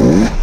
Mm-hmm.